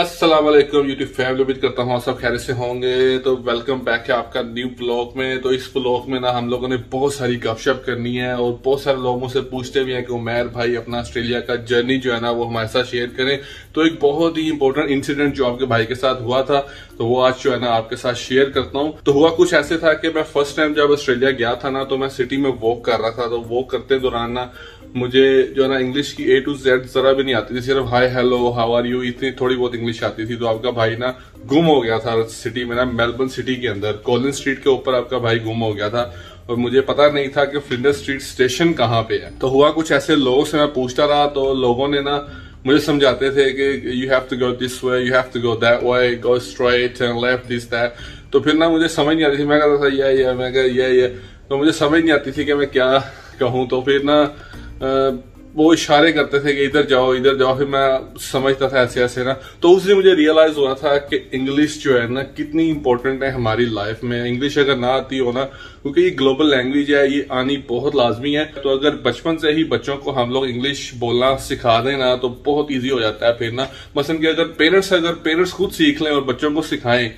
अस्सलाम वालेकुम YouTube family उम्मीद करता हूँ सब खैर से होंगे। तो वेलकम बैक है आपका न्यू ब्लॉग में। तो इस ब्लॉग में ना हम लोगों ने बहुत सारी गपशप करनी है और बहुत सारे लोगों से पूछते भी हैं कि उमेर भाई अपना ऑस्ट्रेलिया का जर्नी जो है ना वो हमारे साथ शेयर करें। तो एक बहुत ही इंपॉर्टेंट इंसिडेंट जो आपके भाई के साथ हुआ था तो वो आज जो है ना आपके साथ शेयर करता हूँ। तो हुआ कुछ ऐसे था कि मैं फ़र्स्ट टाइम जब ऑस्ट्रेलिया गया था ना तो मैं सिटी में वॉक कर रहा था। तो वॉक करते दौरान ना मुझे जो है ना इंग्लिश की ए टू जेड जरा भी नहीं आती थी, सिर्फ़ hi hello how are you इतनी थोड़ी बहुत इंग्लिश आती थी तो आपका भाई ना गुम हो गया था सिटी में ना मेलबर्न सिटी के अंदर। कॉलिन स्ट्रीट के ऊपर आपका भाई गुम हो गया था। और मुझे पता नहीं था कि फ्लिंडर स्ट्रीट स्टेशन कहाँ पे है। तो हुआ कुछ ऐसे लोगों से मैं पूछता रहा तो लोगों ने ना मुझे समझाते थे कि you have to go this way you have to go that way go straight and left this that तो फिर ना मुझे समझ नहीं आती थी, मैं कहता था ये ये मैं कह ये ये तो मुझे समझ नहीं आती थी कि मैं क्या कहूँ। तो फिर ना वो इशारे करते थे कि इधर जाओ इधर जाओ, फिर मैं समझता था ऐसे ऐसे ना। तो उस दिन मुझे रियलाइज़ हुआ था कि इंग्लिश जो है ना, कितनी इंपॉर्टेंट है हमारी लाइफ में। इंग्लिश अगर ना आती हो ना, क्योंकि ये ग्लोबल लैंग्वेज है, ये आनी बहुत लाजमी है। तो अगर बचपन से ही बच्चों को हम लोग इंग्लिश बोलना सिखा दें ना तो बहुत ईजी हो जाता है फिर ना। मसन की अगर पेरेंट्स अगर पेरेंट्स खुद सीख लें और बच्चों को सिखाएँ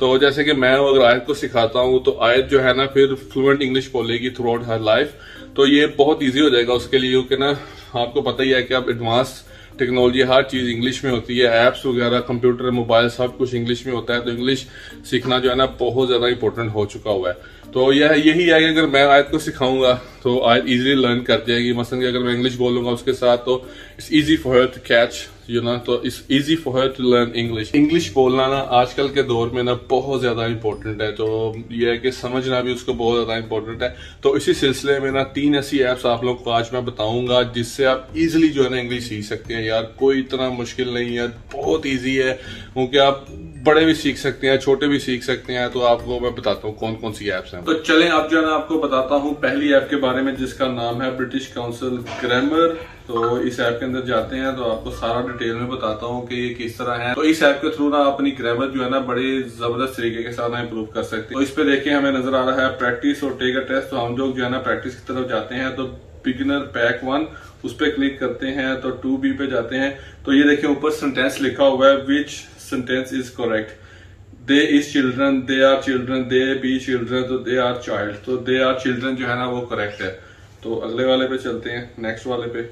तो जैसे कि मैं अगर आयत को सिखाता हूँ तो आयत जो है ना, फिर फ्लुएंट इंग्लिश बोलेगी थ्रू आउट हर लाइफ तो ये बहुत इजी हो जाएगा उसके लिए, क्योंकि ना, आपको पता ही है कि अब एडवांस टेक्नोलॉजी हर चीज़ इंग्लिश में होती है। एप्स वगैरह कंप्यूटर मोबाइल सब कुछ इंग्लिश में होता है। तो इंग्लिश सीखना जो है ना, बहुत ज़्यादा इंपॉर्टेंट हो चुका हुआ है। तो यह यही है कि अगर मैं आयत को सिखाऊँगा तो आयत इजीली लर्न कर जाएगी मसलन अगर मैं इंग्लिश बोलूँगा उसके साथ तो it's easy for her to catch you know तो it's easy for her to learn English English बोलना ना आजकल के दौर में ना बहुत ज़्यादा इंपॉर्टेंट है। तो यह है कि समझना भी उसको बहुत ज़्यादा इंपॉर्टेंट है। तो इसी सिलसिले में ना तीन ऐसी एप्स आप लोग को आज मैं बताऊँगा, जिससे आप इजिली जो है ना इंग्लिश सीख सकते हैं। यार, कोई इतना मुश्किल नहीं है, बहुत ईजी है। क्योंकि आप बड़े भी सीख सकते हैं, छोटे भी सीख सकते हैं तो आपको मैं बताता हूँ कौन कौन सी एप्स हैं। तो चलें आप जो है आपको बताता हूँ पहली ऐप के बारे में, जिसका नाम है ब्रिटिश काउंसिल ग्रामर तो इस ऐप के अंदर जाते हैं तो आपको सारा डिटेल में बताता हूँ कि ये किस तरह है। तो इस ऐप के थ्रू ना अपनी ग्रामर जो है ना बड़े ज़बरदस्त तरीके के साथ इम्प्रूव कर सकते हैं। तो इस पे देखिए हमें नज़र आ रहा है प्रैक्टिस और टेक अ टेस्ट तो हम लोग जो है ना प्रैक्टिस की तरफ़ जाते हैं तो बिगिनर पैक वन उस पर क्लिक करते हैं तो टू बी पे जाते हैं। तो ये देखिए ऊपर सेंटेंस लिखा हुआ है which sentence is correct they is children they are children they be children तो दे आर चाइल्ड तो दे आर चिल्ड्रन जो है ना वो करेक्ट है। तो अगले वाले पे चलते हैं नेक्स्ट वाले पे।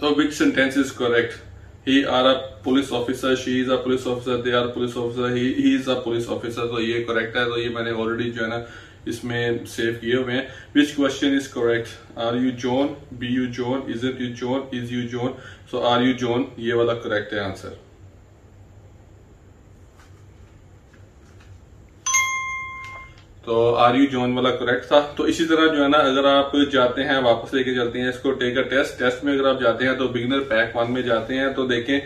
तो which sentence is correct he are a police officer she is a police officer they are police officer he is a police officer तो ये करेक्ट है। तो ये मैंने ऑलरेडी जो है ना इसमें सेव किए हुए हैं। Which question is correct are you John be you John is it you John is you John so are you John ये वाला करेक्ट है आंसर तो आर यू जोन वाला करेक्ट था? तो इसी तरह जो है ना, अगर आप जाते हैं, वापस लेके चलते हैं, इसको टेक अ टेस्ट टेस्ट में अगर आप जाते हैं तो बिगनर पैक वन में जाते हैं तो देखें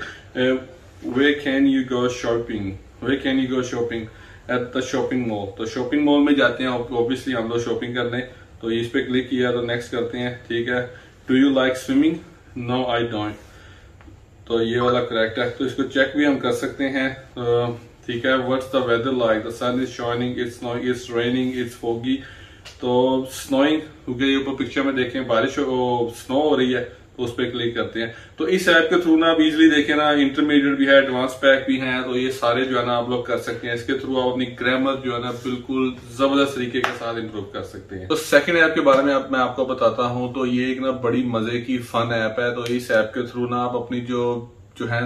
where can you go shopping where can you go shopping at the shopping mall तो शॉपिंग मॉल में जाते हैं ऑब्वियसली हम लोग शॉपिंग करने। तो इस पे क्लिक किया तो नेक्स्ट करते हैं, ठीक है? Do you like swimming no I don't तो ये वाला करेक्ट है। तो इसको चेक भी हम कर सकते हैं तो ठीक है what's the weather like the sun is shining it's snowing it's raining it's foggy तो स्नोइंग क्योंकि ऊपर पिक्चर में देखें बारिश स्नो हो रही है तो उस पर क्लिक करते हैं। तो इस ऐप के थ्रू ना आप इजिली देखें ना इंटरमीडिएट भी है एडवांस पैक भी है तो ये सारे जो है ना आप लोग कर सकते हैं। इसके थ्रू आप अपनी ग्रामर जो है ना बिल्कुल ज़बरदस्त तरीके के साथ इंप्रूव कर सकते हैं। तो सेकंड ऐप के बारे में आप, मैं आपको बताता हूँ तो ये एक ना बड़ी मज़े की फन ऐप है तो इस ऐप के थ्रू ना आप अपनी जो जो है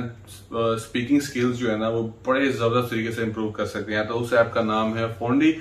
स्पीकिंग स्किल्स जो है ना, वो बड़े ज़बरदस्त तरीके से इम्प्रूव कर सकते हैं। तो उस ऐप का नाम है फोनडी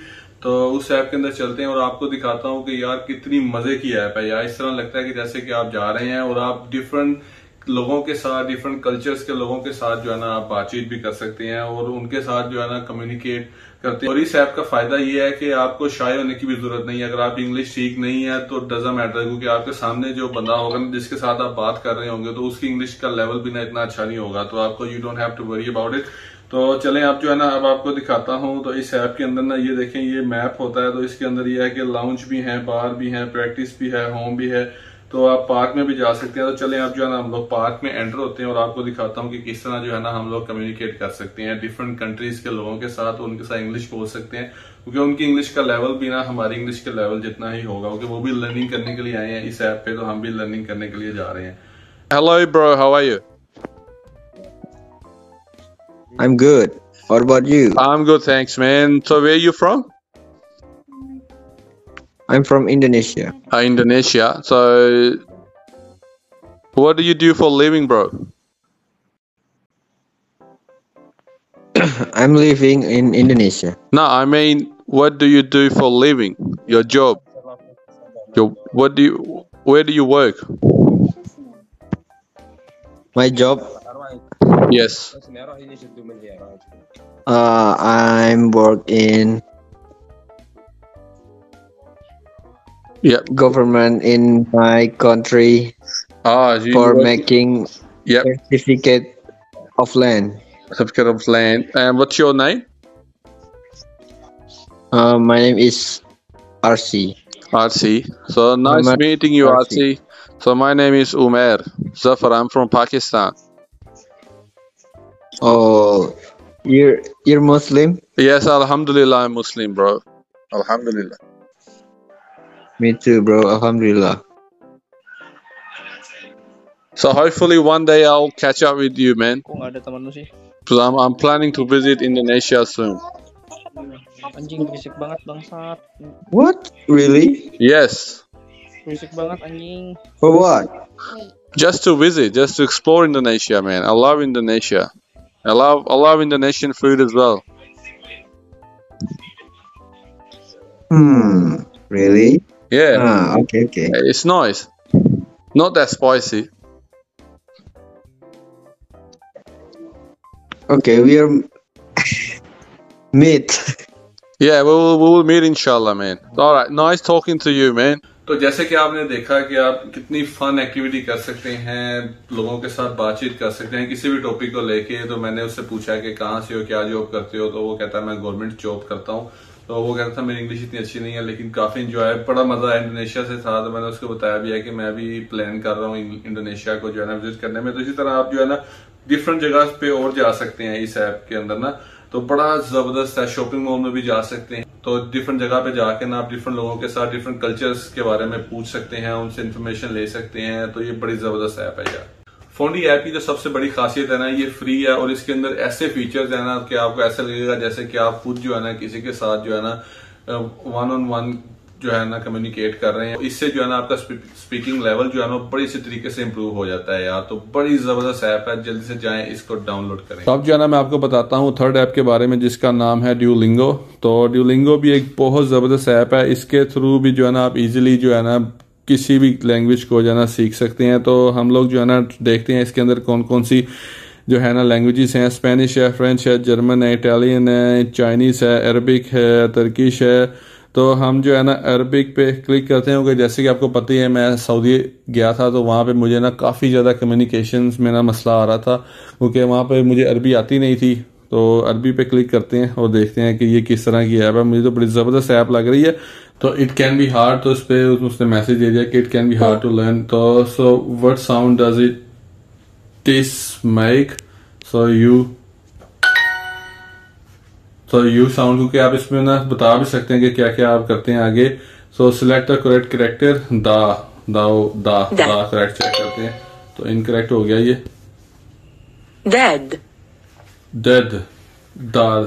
तो उस ऐप के अंदर चलते हैं और आपको दिखाता हूँ कि यार कितनी मज़े की ऐप है। यार इस तरह लगता है कि जैसे कि आप जा रहे हैं और आप डिफरेंट लोगों के साथ डिफरेंट कल्चर्स के लोगों के साथ जो है ना, आप बातचीत भी कर सकते हैं और उनके साथ जो है ना कम्युनिकेट करते हैं। और इस ऐप का फ़ायदा ये है कि आपको शाय होने की भी ज़रूरत नहीं है। अगर आप इंग्लिश ठीक नहीं है तो डजा मैटर क्योंकि आपके सामने जो बंदा होगा ना, जिसके साथ आप बात कर रहे होंगे तो उसकी इंग्लिश का लेवल भी ना इतना अच्छा नहीं होगा। तो आपको you don't have to worry about it तो चले आप जो है ना, अब आपको दिखाता हूँ। तो इस ऐप के अंदर ना, ये देखें, ये मैप होता है तो इसके अंदर ये है कि लाउंज भी है बार भी है प्रैक्टिस भी है होम भी है। तो आप पार्क में भी जा सकते हैं तो चले आप जो है ना हम लोग पार्क में एंटर होते हैं और आपको दिखाता हूँ कि किस तरह जो है ना हम लोग कम्युनिकेट कर सकते हैं डिफरेंट कंट्रीज़ के लोगों के साथ उनके साथ इंग्लिश बोल सकते हैं क्योंकि उनकी इंग्लिश का लेवल भी ना हमारी इंग्लिश के लेवल जितना ही होगा क्योंकि वो भी लर्निंग करने के लिए आए हैं इस ऐप पे तो हम भी लर्निंग करने के लिए जा रहे हैं hello bro how are you I'm good. What about you? I'm good, thanks, man. So where you from? I'm from Indonesia. Uh, Indonesia. So what do you do for living, bro? I'm living in Indonesia. No, I mean, what do you do for living? Your job. Your what do you? Where do you work? My job, Yes. uh, I'm work in Yep. government in my country Ah, you for work- making Yep. certificate of land. Certificate of land. And what's your name? Uh, my name is RC. RC. So nice Muhammad meeting you, RC. RC. So my name is Umer Zafar. I'm from Pakistan. Oh, you're you're Muslim? Yes, Alhamdulillah, I'm Muslim, bro. Alhamdulillah. Me too, bro. Alhamdulillah. So hopefully one day I'll catch up with you, man. Kok nggak ada teman lu sih? Because I'm, I'm planning to visit Indonesia soon. Anjing berisik banget bangsat. What? Really? Yes, Berisik banget anjing. For what? just to visit, just to explore Indonesia, man. I love Indonesia. I love I love Indonesian food as well. Hmm. Really? Yeah, Ah, okay, okay. it's nice. Not that spicy. Okay, we are meet. Yeah, we will, we will meet inshallah, man. All right, nice talking to you, man. तो जैसे कि आपने देखा कि आप कितनी fun activity कर सकते हैं लोगों के साथ बातचीत कर सकते हैं किसी भी टॉपिक को लेके तो मैंने उससे पूछा कि कहाँ से हो क्या जॉब करते हो तो वो कहता है मैं गवर्नमेंट जॉब करता हूँ तो वो कहता था, मेरी इंग्लिश इतनी अच्छी नहीं है, लेकिन काफ़ी इंजॉय बड़ा मज़ा आया इंडोनेशिया से था तो मैंने उसको बताया भी है कि मैं भी प्लान कर रहा हूँ इंडोनेशिया को जो है ना विज़िट करने में। तो इसी तरह आप जो है ना डिफरेंट जगह पे और जा सकते हैं इस ऐप के अंदर ना। तो बड़ा ज़बरदस्त है शॉपिंग मॉल में भी जा सकते हैं। तो डिफरेंट जगह पे जाके ना आप डिफरेंट लोगों के साथ डिफरेंट कल्चर्स के बारे में पूछ सकते हैं, उनसे इन्फॉर्मेशन ले सकते हैं। तो ये बड़ी ज़बरदस्त ऐप है यार। फोनडी ऐप की जो सबसे बड़ी खासियत है ना, ये फ्री है और इसके अंदर ऐसे फीचर्स है ना कि आपको ऐसा लगेगा जैसे कि आप खुद जो है ना, किसी के साथ जो है ना वन ऑन वन जो है ना कम्युनिकेट कर रहे हैं। इससे जो है ना आपका स्पीकिंग लेवल जो है ना बड़ी सी तरीके से इम्प्रूव हो जाता है यार। तो बड़ी ज़बरदस्त ऐप है, जल्दी से जाएँ, इसको डाउनलोड करें। तो अब जो है ना, मैं आपको बताता हूँ थर्ड ऐप के बारे में, जिसका नाम है ड्यूलिंगो तो ड्यूलिंगो भी एक बहुत ज़बरदस्त ऐप है। इसके थ्रू भी जो है ना, आप इजिली जो है ना किसी भी लैंग्वेज को जो है ना सीख सकते हैं। तो हम लोग जो है ना, देखते हैं इसके अंदर कौन कौन सी जो है ना लैंग्वेजेस हैं। स्पेनिश है फ्रेंच है जर्मन है इटालियन है चाइनीज़ है अरबिक है तुर्किश है। तो हम जो है ना अरबिक पे क्लिक करते हैं, क्योंकि जैसे कि आपको पता ही है, मैं सऊदी गया था तो वहाँ पे मुझे ना काफ़ी ज़्यादा कम्युनिकेशन में ना मसला आ रहा था, क्योंकि वहाँ पे मुझे अरबी आती नहीं थी। तो अरबी पे क्लिक करते हैं और देखते हैं कि ये किस तरह की ऐप है। मुझे तो बड़ी ज़बरदस्त ऐप लग रही है। तो इट कैन बी हार्ड तो इस पर उसने मैसेज दे दिया कि it can be hard to learn तो so what sound does it this make so you तो यू साउंड क्योंकि आप इसमें ना बता भी सकते हैं कि क्या क्या आप करते हैं आगे। So select the correct character दा दाओ दा दा करेक्ट चेक करते हैं। तो इनकरेक्ट हो गया ये। Dead, डेड दाद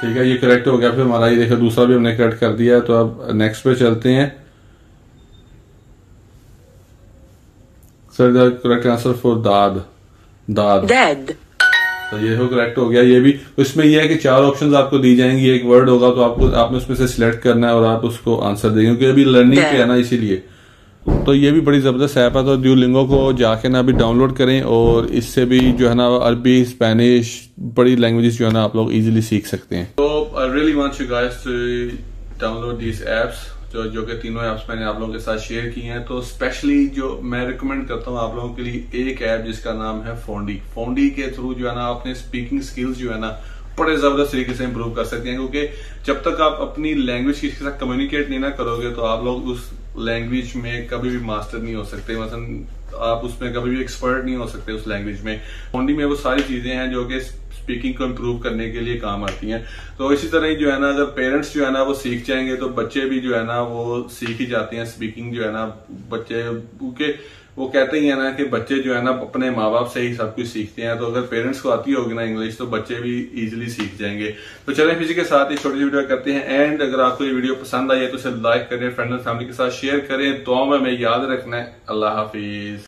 ठीक है ये करेक्ट हो गया। फिर हमारा ये देखा दूसरा भी हमने करेक्ट कर दिया है तो अब नेक्स्ट पे चलते हैं। Sir the correct answer for dad dad dead, तो ये हो करेक्ट हो गया। ये भी इसमें ये है कि चार ऑप्शंस आपको दी जाएँगी। एक वर्ड होगा तो आपको आपने उसमें से सिलेक्ट करना है और आप उसको आंसर देंगे। क्योंकि अभी लर्निंग पे है ना इसीलिए। तो ये भी बड़ी ज़बरदस्त ऐप है तो ड्यूलिंगो को जाके ना अभी डाउनलोड करें और इससे भी जो है ना अरबी स्पेनिश बड़ी लैंग्वेजेस जो है ना आप लोग इजीली सीख सकते हैं। तो I really want you guys to download these apps जो जो कि तीनों एप्स मैंने आप लोगों के साथ शेयर की हैं। तो स्पेशली जो मैं रिकमेंड करता हूँ आप लोगों के लिए एक ऐप जिसका नाम है फोंडी फोंडी के थ्रू जो है ना अपने स्पीकिंग स्किल्स जो है ना बड़े ज़बरदस्त तरीके से इम्प्रूव कर सकते हैं, क्योंकि जब तक आप अपनी लैंग्वेज किसी के साथ कम्युनिकेट नहीं ना करोगे तो आप लोग उस लैंग्वेज में कभी भी मास्टर नहीं हो सकते। मतलब आप उसमें कभी भी एक्सपर्ट नहीं हो सकते उस लैंग्वेज में। ओनली में वो सारी चीज़ें हैं जो कि स्पीकिंग को इम्प्रूव करने के लिए काम आती हैं। तो इसी तरह ही जो है ना, अगर पेरेंट्स जो है ना, वो सीख जाएँगे तो बच्चे भी जो है ना, वो सीख ही जाते हैं स्पीकिंग जो है ना, बच्चे क्योंकि वो कहते ही है ना कि बच्चे जो है ना, अपने माँ बाप से ही सब कुछ सीखते हैं। तो अगर पेरेंट्स को आती होगी ना इंग्लिश तो बच्चे भी इजीली सीख जाएँगे। तो चलें फिजी के साथ एक छोटी सी वीडियो करते हैं। एंड अगर आपको ये वीडियो पसंद आई है तो उसे लाइक करें फ्रेंड एंड फैमिली के साथ शेयर करें। दुआ में याद रखना है। अल्लाह हाफिज।